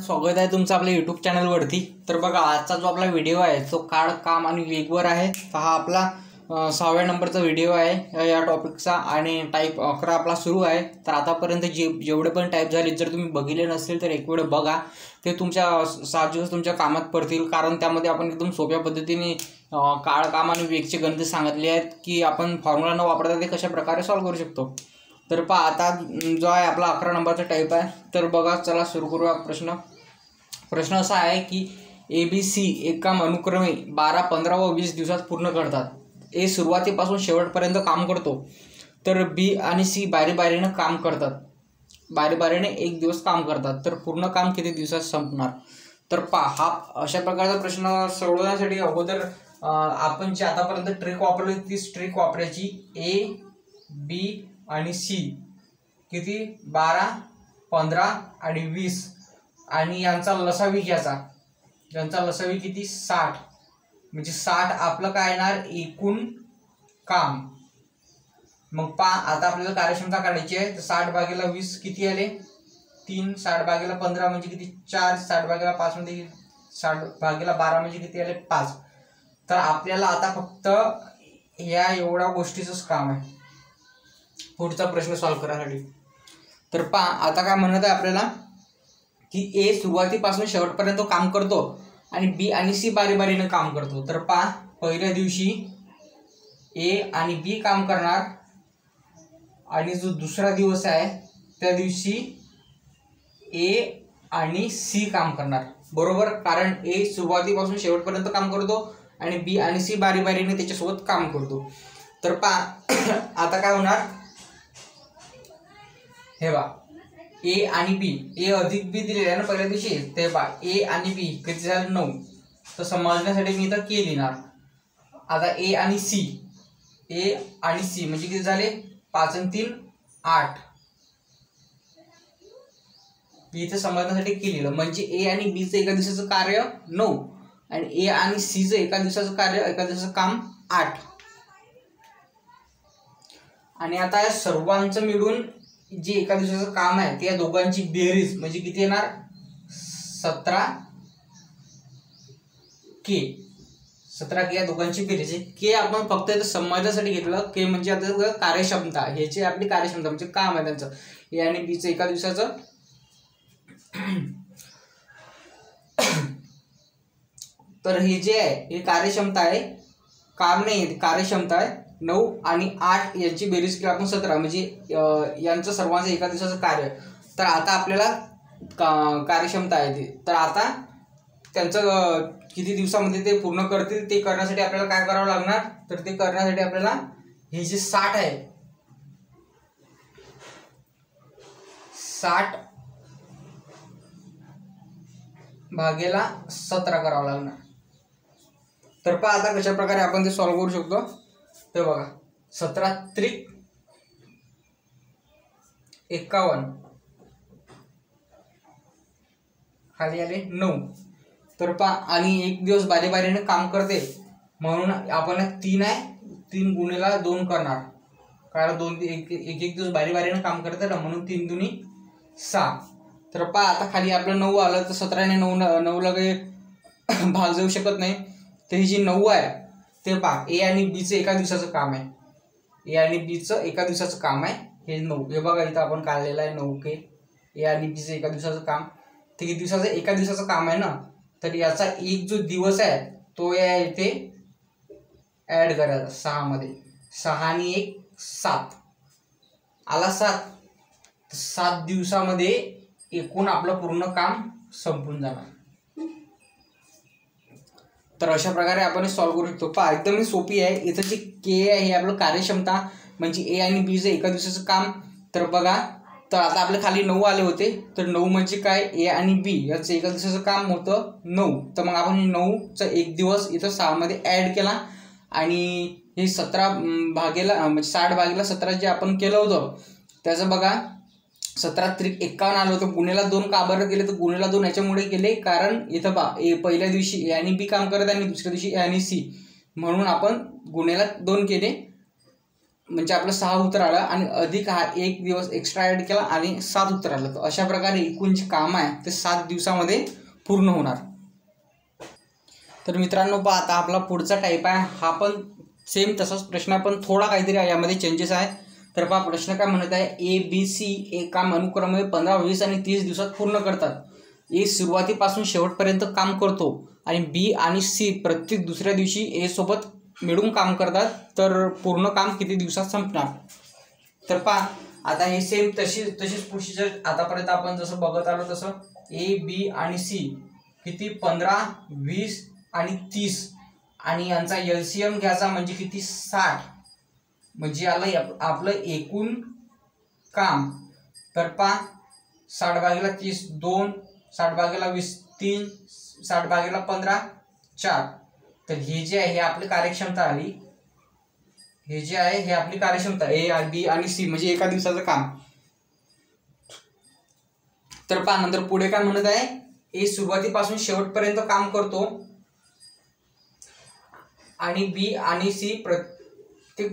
स्वागत आहे तुमचं आपल्या युट्यूब चॅनलवरती तर बघा आजचा जो आपला व्हिडिओ आहे तो काळ काम आणि वेगवर आहे. तर हा आपला सहाव्या नंबरचा व्हिडिओ आहे. या- या टॉपिकचा आणि टाईप अकरा आपला सुरू आहे. तर आतापर्यंत जे जेवढे पण टाईप झाले जर तुम्ही बघितले नसतील तर एक वेळ बघा. ते तुमच्या सात दिवस तुमच्या कामात पडतील. कारण त्यामध्ये आपण एकदम सोप्या पद्धतीने काळ काम आणि वेगचे गणित सांगितले आहेत की आपण फॉर्म्युला न वापरता ते कशा प्रकारे सॉल्व्ह करू शकतो. तर पहा आता जो आहे आपला अकरा नंबरचा टाईप आहे. तर बघा चला सुरू करूया प्रश्न. प्रश्न असा आहे की ए बी सी एक काम अनुक्रमे बारा पंधरा व वीस दिवसात पूर्ण करतात. ए सुरुवातीपासून शेवटपर्यंत काम करतो. तर बी आणि सी बारी बारीनं काम करतात. बारी बारीने एक दिवस काम करतात. तर पूर्ण काम किती दिवसात संपणार? तर पा हा अशा प्रकारचा प्रश्न सोडवण्यासाठी अगोदर आपण जी आतापर्यंत ट्रिक वापरली तीच ट्रिक वापरायची ए बी आणि सी किती? बारा पंधरा आणि वीस. आणि यांचा लसावी घ्यायचा. यांचा लसावी किती? साठ. म्हणजे साठ आपलं काय येणार? एकूण काम. मग पा आता आपल्याला कार्यक्षमता काढायची आहे. तर साठ भागेला वीस किती आले? तीन साठ भागेला पंधरा म्हणजे किती? चार साठ भागेला पाच म्हणजे साठ भागेला बारा म्हणजे किती आले? पाच. तर आपल्याला आता फक्त या एवढ्या गोष्टीचंच काम आहे. पुढचा प्रश्न सॉल्व्ह करायसाठी. तर पा आता काय म्हणत आहे आपल्याला? की ए सुरुवातीपासून शेवटपर्यंत काम करतो आणि बी आणि सी बारी बारीनं काम करतो. तर पा पहिल्या दिवशी ए आणि बी काम करणार आणि जो दुसरा दिवस आहे त्या दिवशी ए आणि सी काम करणार. बरोबर? कारण ए सुरुवातीपासून शेवटपर्यंत काम करतो आणि बी आणि सी बारी बारीने त्याच्यासोबत काम करतो. तर पा आता काय होणार? हे बा ए आणि बी ए अधिक बी दिलेले आहे ना पहिल्या दिवशी. ते बा ए आणि बी किती झालं? नऊ. तर समजण्यासाठी मी इथं के लिहिणार. आता ए आणि सी ए आणि सी म्हणजे किती झाले? पाच आणि तीन आठ. बी इथे समजण्यासाठी के लिहिलं. म्हणजे ए आणि बीचं एका दिवसाचं कार्य नऊ. आणि ए आणि सीचं एका दिवसाचं कार्य एका दिवसाचं काम आठ. आणि आता सर्वांचं मिळून जे एका दिवसाचं काम आहे ते या दोघांची बेरीज म्हणजे किती येणार? सतरा के सतरा के या दोघांची बेरीज आहे. के आपण फक्त इथं समाजासाठी घेतलं. के म्हणजे आता कार्यक्षमता. ह्याची आपली कार्यक्षमता म्हणजे काम आहे त्यांचं. ए आणि बीचं एका दिवसाचं तर हे जे आहे हे कार्यक्षमता आहे. काम नाही आहे, कार्यक्षमता आहे. नऊ आणि आठ यांची बेरीज केली आपण सतरा म्हणजे यांचं सर्वांचं एका दिवसाचं कार्य. तर आता आपल्याला का कार्यक्षमता आहे ती. तर आता त्यांचं किती दिवसामध्ये ते पूर्ण करतील ते करण्यासाठी आपल्याला काय करावं लागणार? तर ते करण्यासाठी आपल्याला हे जे साठ आहे साठ भागेला सतरा करावं लागणार. तर पहा आता कशा प्रकारे आपण ते सॉल्व्ह करू शकतो. ते बघा. सतरा त्रिक एकावन्न. खाली आले नऊ. तर पहा आणि एक दिवस बारीबारीनं काम करते. म्हणून आपण तीन आहे तीन गुणेला दोन करणार. कारण दोन एक एक एक दिवस बारी बारीनं काम करते ना म्हणून तीन दुनी सहा. तर पहा आता खाली आपलं नऊ आलं तर सतराने नऊ नऊला काही भाग जाऊ शकत नाही. तर ही जी नऊ आहे ते पहा ए आणि बीचं एका दिवसाचं काम आहे. ए आणि बीचं एका दिवसाचं काम आहे. हे नऊ. हे बघा इथं आपण काढलेलं आहे नऊ के ए आणि बीचं एका दिवसाचं काम. ते किती दिवसाचं एका दिवसाचं काम आहे ना? तर याचा एक जो दिवस आहे तो या इथे ॲड करायचा सहामध्ये सहा आणि एक सात. आला सात. सात दिवसामध्ये एकूण आपलं पूर्ण काम संपून जाणार. तर अशा प्रकारे आपण सॉल्व्ह करू शकतो. पहा एकदम सोपी आहे. इथं जी के आहे हे आपलं कार्यक्षमता म्हणजे ए आणि बीचं एका दिवसाचं काम तर बघा तर आता आपले खाली नऊ आले होते. तर नऊ म्हणजे काय? ए आणि बी याचं एका दिवसाचं काम होतं नऊ. तर मग आपण हे नऊचा एक दिवस इथं सहामध्ये ॲड केला. आणि हे सतरा भागेला म्हणजे साठ भागेला सतरा जे आपण केलं होतं त्याचं बघा सतरा त्रिक एक्कावन्न आलं होतं. गुन्ह्याला दोन का बरं तर गुन्हेला दोन याच्यामुळे केले. कारण इथं पा ए पहिल्या दिवशी ए आणि बी काम करत आणि दुसऱ्या दिवशी ए आणि सी. म्हणून आपण गुन्हेला दोन केले. म्हणजे आपलं सहा उत्तर आलं आणि अधिक हा एक दिवस एक्स्ट्रा ॲड केला आणि सात उत्तर आलं. तर अशा प्रकारे एकूण जे काम आहे ते सात दिवसामध्ये पूर्ण होणार. तर मित्रांनो पहा आता आपला पुढचा टाईप आहे. हा पण सेम तसाच प्रश्न आहे पण थोडा काहीतरी यामध्ये चेंजेस आहे. तर पहा प्रश्न काय म्हणत आहे? ए बी सी ए काम अनुक्रमे पंधरा वीस आणि तीस दिवसात पूर्ण करतात. ए सुरुवातीपासून शेवटपर्यंत काम करतो आणि बी आणि सी प्रत्येक दुसऱ्या दिवशी ए सोबत मिळून काम करतात. तर पूर्ण काम किती दिवसात संपणार? तर पहा आता हे सेम तशी तशीच प्रोसिजर आतापर्यंत आपण जसं बघत आलो तसं ए बी आणि सी किती? पंधरा वीस आणि तीस. आणि यांचा एल सी एम घ्यायचा म्हणजे किती? साठ. म्हणजे आलं आपलं एकूण काम तर पा साठ भागेला तीस दोन साठ भागेला वीस तीन साठ भागेला पंधरा चार. तर हे जे आहे हे आपली कार्यक्षमता आली. हे जे आहे हे आपली कार्यक्षमता ए बी आणि सी म्हणजे एका दिवसाचं काम. तर पहा नंतर पुढे काय म्हणत आहे? ए सुरुवातीपासून शेवटपर्यंत काम करतो. आणि बी आणि सी प्र ते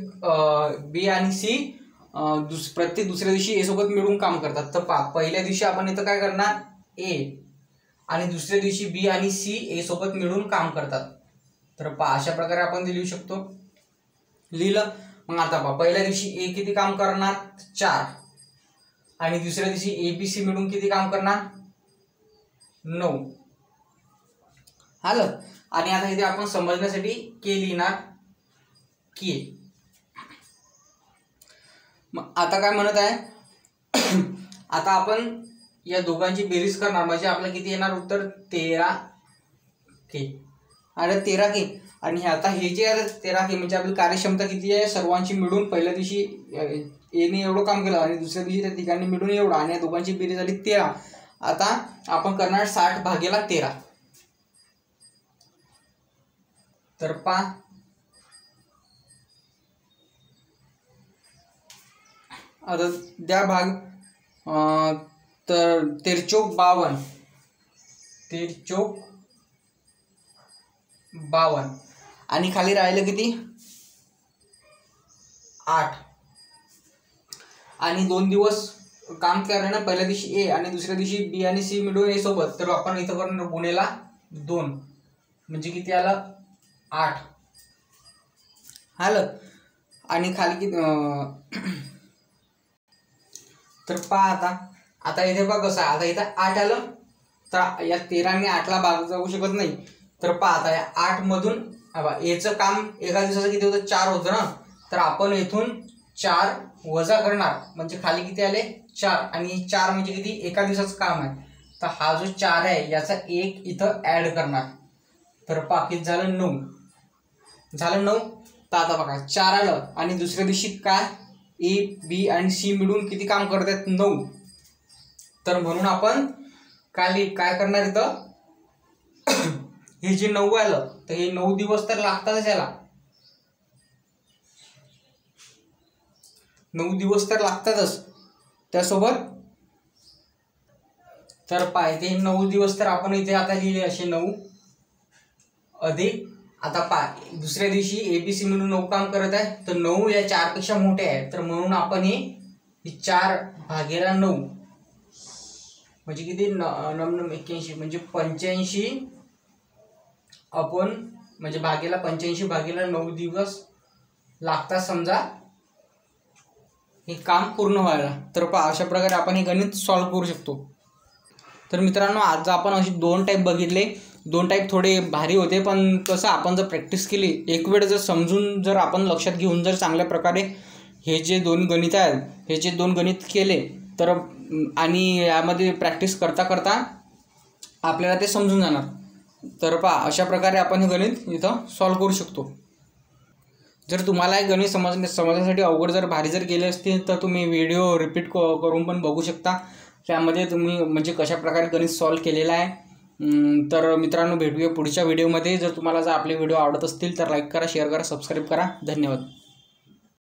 बी आणि सी दुस प्रत्येक दुसऱ्या दिवशी ए सोबत मिळून काम करतात. तर पहा पहिल्या दिवशी आपण इथं काय करणार? ए. आणि दुसऱ्या दिवशी बी आणि सी ए सोबत मिळून काम करतात. तर पहा अशा प्रकारे आपण ते लिहू शकतो. लिहिलं मग आता पहा पहिल्या दिवशी ए किती काम करणार? चार. आणि दुसऱ्या दिवशी ए बी सी मिळून किती काम करणार? नऊ. आलं? आणि आता इथे आपण समजण्यासाठी के लिहिणार? के. मग आता काय म्हणत आहे? आता आपण या दोघांची बेरीज करणार. म्हणजे आपल्याला किती येणार? उत्तर तेरा के. आणि तेरा के. आणि आता हे जे आहे तेरा के. म्हणजे आपली कार्यक्षमता किती आहे? सर्वांची मिळून पहिल्या दिवशी एने एवढं काम केलं आणि दुसऱ्या दिवशी त्या ठिकाणी मिळून एवढं. आणि या दोघांची बेरीज झाली तेरा. आता आपण करणार साठ भागेला तेरा. तर पा आता द्या भाग तर तेरचोक बावन. तेरचोक बावन. आणि खाली राहिलं किती? आठ. आणि दोन दिवस काम केलं पहिल्या दिवशी ए आणि दुसऱ्या दिवशी बी आणि सी मिळून ए सोबत. तर आपण इथं करणार गुन्हेला दोन. म्हणजे किती आलं? आठ. आलं. आणि खाली किती तर पहा आता आता इथे बघ कसं आता इथं आठ आलं तर या तेराने आठला भाग जाऊ शकत नाही. तर पहा आता या आठ मधून याचं काम एका दिवसाचं किती होतं? चार होतं ना? तर आपण इथून चार वजा करणार. म्हणजे खाली किती आले? चार. आणि चार म्हणजे किती? एका दिवसाचं काम आहे. तर हा जो चार आहे याचा एक इथं ऍड करणार. तर पाकिट झालं? नऊ. झालं नऊ? तर आता बघा चार आलं. आणि दुसऱ्या दिवशी काय? ए बी आणि सी मिळून किती काम करतात नऊ. तर म्हणून आपण काली काय करणार इथं? हे जे नऊ आलं तर हे नऊ दिवस तर लागतातच याला. नऊ दिवस तर लागतातच. त्यासोबत तर पाहिजे नऊ दिवस तर आपण इथे आता लिहिले असे नऊ अधिक आता पा दुसऱ्या दिवशी एबीसी म्हणून नऊ काम करत आहे तर नऊ या चारपेक्षा मोठे आहे तर म्हणून आपण हे चार भागेला नऊ. म्हणजे किती? नम एक्क्याऐंशी. म्हणजे पंच्याऐंशी आपण म्हणजे भागेला पंच्याऐंशी भागेला नऊ दिवस लागतात समजा. हे काम पूर्ण व्हायला. तर पहा अशा प्रकारे आपण हे गणित सॉल्व करू शकतो. तर मित्रांनो आज आपण असे दोन टाईप बघितले. दोन टाईप थोडे भारी होते पण कसं आपण जर प्रॅक्टिस केली एक वेळ जर समजून जर आपण लक्षात घेऊन जर चांगल्या प्रकारे हे जे दोन गणित आहेत हे जे दोन गणित केले तर आणि यामध्ये प्रॅक्टिस करता करता आपल्याला ते समजून जाणार. तर पहा अशा प्रकारे आपण हे गणित इथं सॉल्व करू शकतो. जर तुम्हाला हे गणित समजणे समजण्यासाठी अवघड जर भारी जर गेले असतील तर तुम्ही व्हिडिओ रिपीट क करून पण बघू शकता. त्यामध्ये तुम्ही म्हणजे कशा प्रकारे गणित सॉल्व केलेलं आहे तर मित्रांनो भेटूया पुढच्या व्हिडिओमध्ये जर तुम्हाला जर आपले व्हिडिओ आवडत असतील तर लाईक करा शेअर करा सबस्क्राईब करा. धन्यवाद.